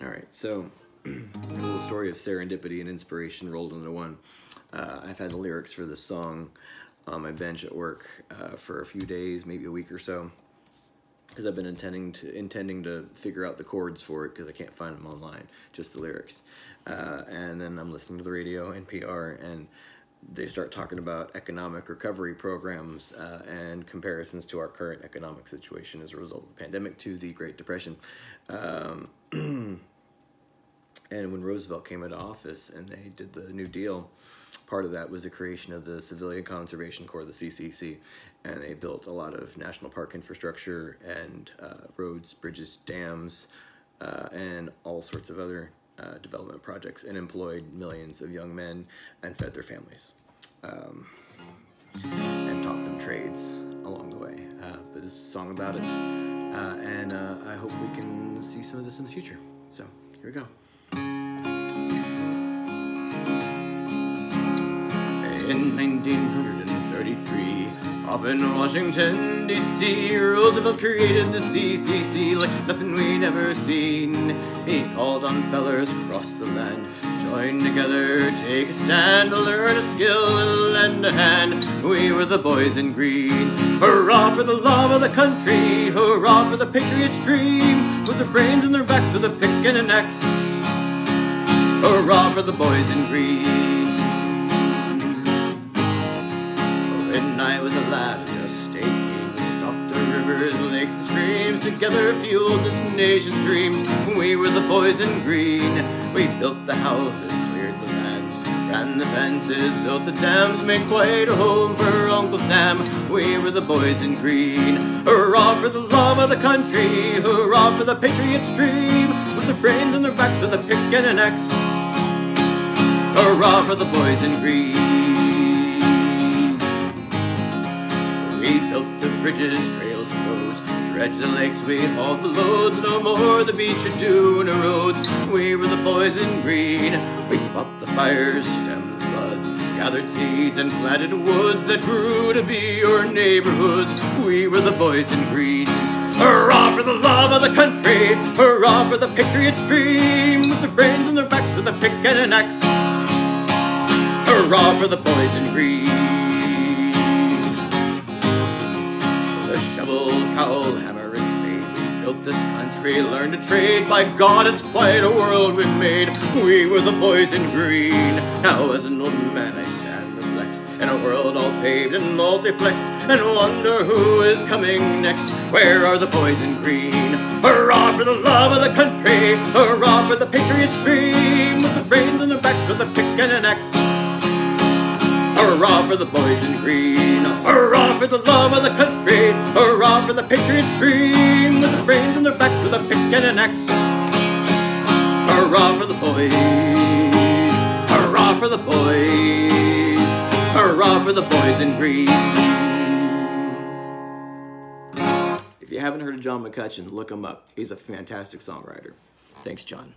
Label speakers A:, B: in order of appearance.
A: All right, so a little story of serendipity and inspiration rolled into one. Uh, I've had the lyrics for this song on my bench at work uh, for a few days, maybe a week or so, because I've been intending to intending to figure out the chords for it because I can't find them online, just the lyrics. Uh, and then I'm listening to the radio, NPR, and they start talking about economic recovery programs uh, and comparisons to our current economic situation as a result of the pandemic to the Great Depression. Um, and when Roosevelt came into office and they did the New Deal, part of that was the creation of the Civilian Conservation Corps, the CCC, and they built a lot of national park infrastructure and uh, roads, bridges, dams, uh, and all sorts of other uh, development projects and employed millions of young men and fed their families um, and taught them trades along the way. Uh, but this is a song about it, uh, and uh, I hope we can see some of this in the future. So here we go. In 1933, off in Washington, D.C., Roosevelt created the CCC like nothing we'd ever seen. He called on fellers across the land, join together, take a stand, learn a skill, and lend a hand. We were the boys in green. Hurrah for the love of the country, hurrah for the patriot's dream, with their brains in their backs, with a pick and an axe. Hurrah for the boys in green. Was a lad, just 18, we stocked the rivers, lakes, and streams, together fueled this nation's dreams. We were the boys in green. We built the houses, cleared the lands, ran the fences, built the dams, made quite a home for Uncle Sam. We were the boys in green. Hurrah for the love of the country, hurrah for the patriot's dream, with their brains in their backs, with a pick and an axe. Hurrah for the boys in green. Bridges, trails, and roads, dredged the lakes, we hauled the load, no more the beach or dune or roads. We were the boys in green. We fought the fires, stemmed the floods, gathered seeds and planted woods that grew to be your neighborhoods. We were the boys in green. Hurrah for the love of the country! Hurrah for the patriot's dream! With their brains in their backs, with a pick and an axe. Hurrah for the boys in green! This country, learned to trade. By God, it's quite a world we've made. We were the boys in green. Now, as an old man, I stand perplexed in a world all paved and multiplexed, and wonder who is coming next. Where are the boys in green? Hurrah for the love of the country! Hurrah for the patriot's dream! With the brains in the backs, with a pick and an axe. Hurrah for the boys in green! Hurrah for the love of the country! Hurrah for the patriot's dream! Axe. Hurrah for the boys! Hurrah for the boys! Hurrah for the boys in green! If you haven't heard of John McCutcheon, look him up. He's a fantastic songwriter. Thanks, John.